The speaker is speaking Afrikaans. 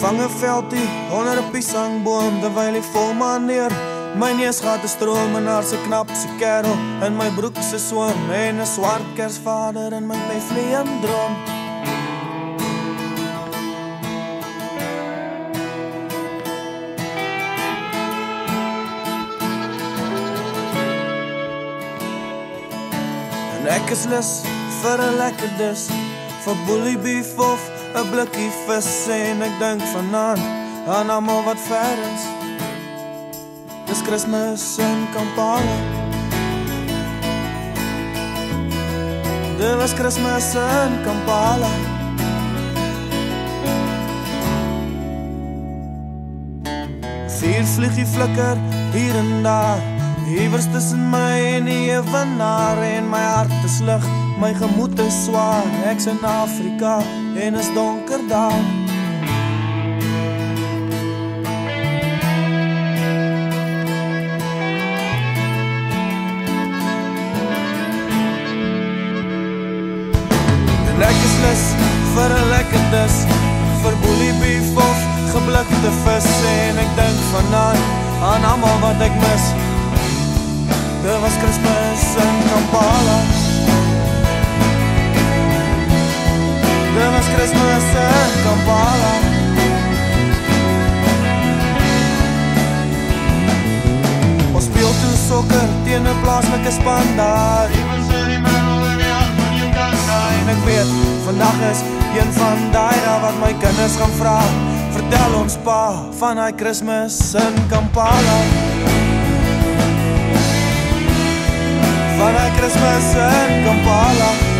vang 'n veldie onder 'n piesangboom terwyl die volmaan neer. My neus gaat stroom en haar se knap se kerel in my broek se swem en 'n swart kersvader in my Bethlehem droom. Ek is lus vir 'n lekker dis vir bully beef of 'n blikkie vis en ek dink vanaand aan almal wat ver is. Dis Kersfees in Kampala. Dit was Kersfees in Kampala. Vier vliegie flikker hier en daar. Iewers tussen my en die ewenaar en my hart is lig, my gemoed is swaar. Ek's in Afrika en is donker daar. En ek is lus vir 'n lekker dis vir boelie beef of geblikte vis en ek dink vanaand aan almal wat ek mis. Dit was Kersfees in Kampala. Dit was Kersfees in Kampala. Ons speel toe sokker teen 'n plaaslike span daar. Iemand sê die middel in die hart van Uganda en ek weet vandag is een van daai dae wat my kinders gaan vra. Vertel ons pa van daai Kersfees in Kampala. Van daai Kersfees in Kampala.